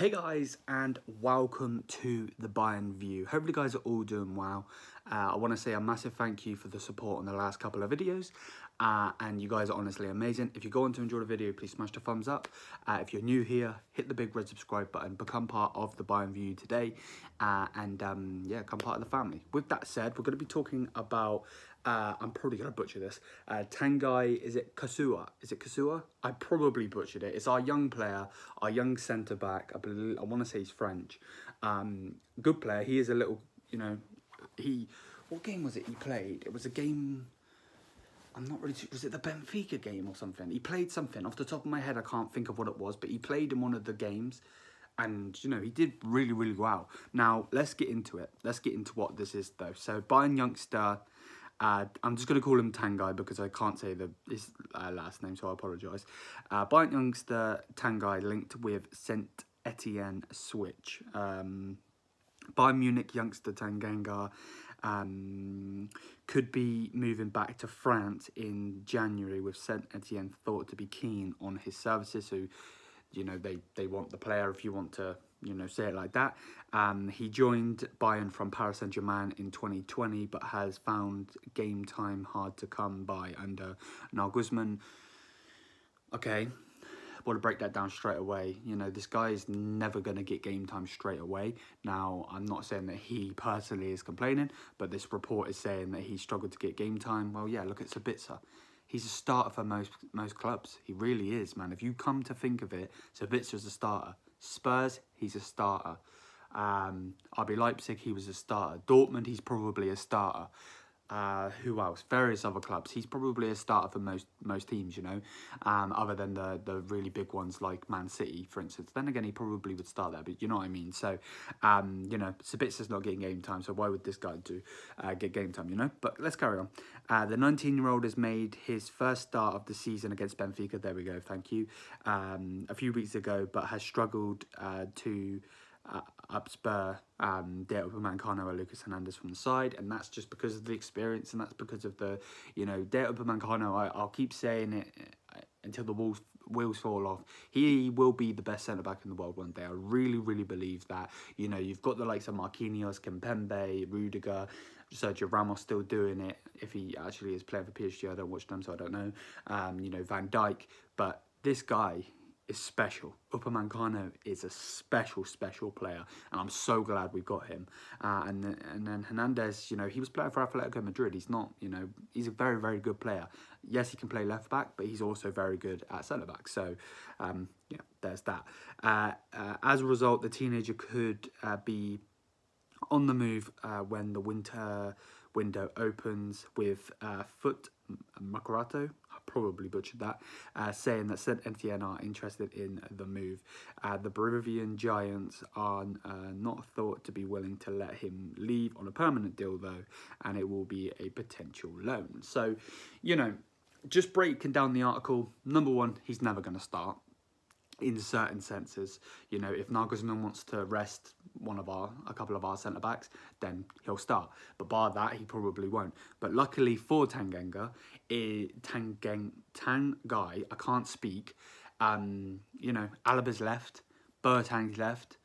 Hey guys, and welcome to the Bayern View. Hopefully, guys are all doing well. Uh, I want to say a massive thank you for the support on the last couple of videos, uh, and you guys are honestly amazing. If you're going to enjoy the video, please smash the thumbs up. Uh, if you're new here, hit the big red subscribe button, become part of the Bayern View today, uh, and um, yeah, come part of the family. With that said, we're going to be talking about uh, I'm probably going to butcher this. Uh, Tanguy, is it Kasua? Is it Kasua? I probably butchered it. It's our young player, our young centre back. I I want to say he's French. Um, good player. He is a little, you know, he. What game was it he played? It was a game. I'm not really. Was it the Benfica game or something? He played something off the top of my head. I can't think of what it was, but he played in one of the games and you know he did really really well now let's get into it let's get into what this is though so bayern youngster uh, I'm just going to call him Tangai because I can't say the his uh, last name, so I apologise. Uh, Bayern youngster Tangai linked with Saint Etienne switch. Um, Bayern Munich youngster Tanganga um, could be moving back to France in January with Saint Etienne thought to be keen on his services. So, you know, they, they want the player if you want to you know, say it like that. Um, he joined Bayern from Paris Saint-Germain in 2020, but has found game time hard to come by under Nagelsmann. Okay, I want to break that down straight away. You know, this guy is never going to get game time straight away. Now, I'm not saying that he personally is complaining, but this report is saying that he struggled to get game time. Well, yeah, look at Sabitzer. He's a starter for most most clubs. He really is, man. If you come to think of it, Sabitzer's a starter. Spurs, he's a starter. Um, RB Leipzig, he was a starter. Dortmund, he's probably a starter. Uh, who else? Various other clubs. He's probably a starter for most most teams, you know, um, other than the the really big ones like Man City, for instance. Then again, he probably would start there, but you know what I mean. So, um, you know, Sabitzer's not getting game time, so why would this guy do uh, get game time, you know? But let's carry on. Uh, the 19-year-old has made his first start of the season against Benfica. There we go, thank you. Um, a few weeks ago, but has struggled uh, to uh, upspur um, Dayot Upamecano or Lucas Hernandez from the side, and that's just because of the experience, and that's because of the, you know, Dayot Upamecano, I, I'll keep saying it uh, until the wheels, wheels fall off. He will be the best centre-back in the world one day. I really, really believe that. You know, you've got the likes of Marquinhos, Kimpembe, Rudiger, Sergio Ramos still doing it. If he actually is playing for PSG, I don't watch them, so I don't know. Um, you know, Van Dijk, but this guy is special. Upamecano is a special, special player, and I'm so glad we got him. Uh, and and then Hernandez, you know, he was playing for Atletico Madrid. He's not, you know, he's a very, very good player. Yes, he can play left back, but he's also very good at centre back. So, um, yeah, there's that. Uh, uh, as a result, the teenager could uh, be on the move uh, when the winter window opens with uh, Foot Macarato probably butchered that, uh, saying that Saint Etienne are interested in the move. Uh, the Bavarian Giants are uh, not thought to be willing to let him leave on a permanent deal though, and it will be a potential loan. So, you know, just breaking down the article, number one, he's never going to start in certain senses. You know, if Nagelsmann wants to rest one of our, a couple of our centre backs, then he'll start. But bar that, he probably won't. But luckily for Tanganga, it, Tangang, Tanguy, I can't speak. Um, you know, Alaba's left, Boateng's left.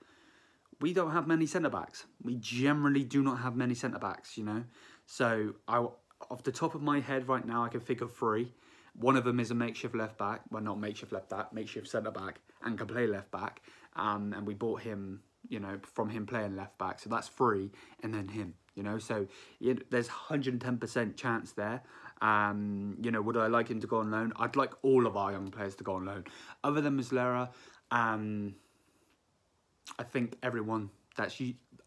We don't have many centre backs. We generally do not have many centre backs. You know, so I, off the top of my head right now, I can of three. One of them is a makeshift left back. Well, not makeshift left back, makeshift centre back, and can play left back. Um, and we bought him, you know, from him playing left back. So that's free, and then him, you know. So you know, there's 110% chance there. Um, you know, would I like him to go on loan? I'd like all of our young players to go on loan. Other than Musiala, um, I think everyone that's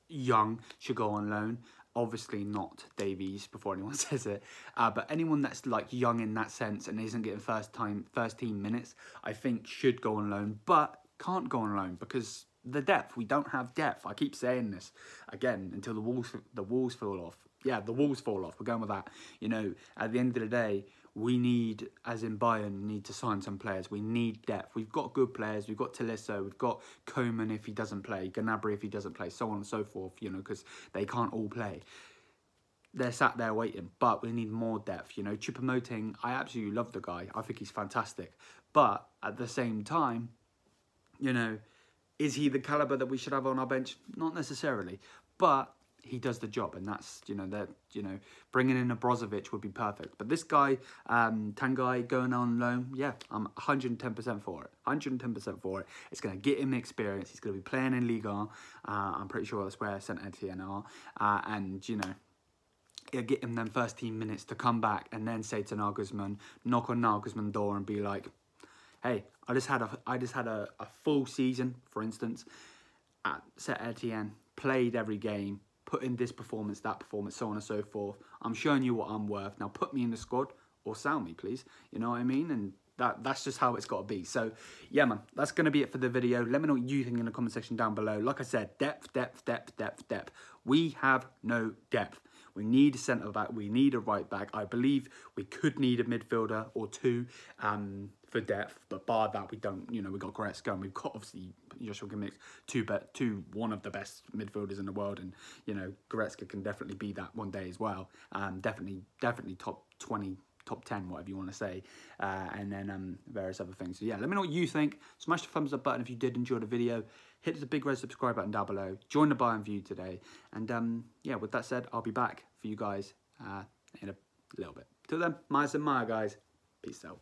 young should go on loan obviously not Davies before anyone says it, uh, but anyone that's like young in that sense and isn't getting first time first team minutes, I think should go on loan, but can't go on loan because the depth we don't have depth. I keep saying this again until the walls the walls fall off. Yeah, the walls fall off. We're going with that. You know, at the end of the day, we need, as in Bayern, need to sign some players. We need depth. We've got good players. We've got Tolisso. We've got Coman if he doesn't play. Gnabry if he doesn't play. So on and so forth, you know, because they can't all play. They're sat there waiting, but we need more depth. You know, Choupo-Moting, I absolutely love the guy. I think he's fantastic. But at the same time, you know, Is he the caliber that we should have on our bench? Not necessarily, but he does the job, and that's you know that you know bringing in a Brozovic would be perfect. But this guy, um, Tanguy, going on loan, yeah, I'm 110 percent for it. 110 percent for it. It's going to get him experience. He's going to be playing in Liga. Uh, I'm pretty sure that's where Saint Etienne are, uh, and you know. It'll get him them first team minutes to come back and then say to Nagelsmann, knock on Nagelsmann's door and be like, "Hey, I just had a I just had a, a full season, for instance, at Saint Etienne, played every game, put in this performance, that performance, so on and so forth. I'm showing you what I'm worth. Now put me in the squad or sell me, please. You know what I mean? And that that's just how it's got to be. So, yeah, man, that's going to be it for the video. Let me know what you think in the comment section down below. Like I said, depth, depth, depth, depth, depth. We have no depth. We need a centre back. We need a right back. I believe we could need a midfielder or two um, for depth, but bar that, we don't. You know, we've got Goretzka and we've got obviously Joshua Kimmich, two, bet, two, one of the best midfielders in the world, and you know, Goretzka can definitely be that one day as well. Um, definitely, definitely top twenty top 10, whatever you want to say, uh, and then um, various other things. So yeah, let me know what you think. Smash the thumbs up button if you did enjoy the video. Hit the big red subscribe button down below. Join the Bayern View today. And um, yeah, with that said, I'll be back for you guys uh, in a little bit. Till then, Mia san Mia, guys. Peace out.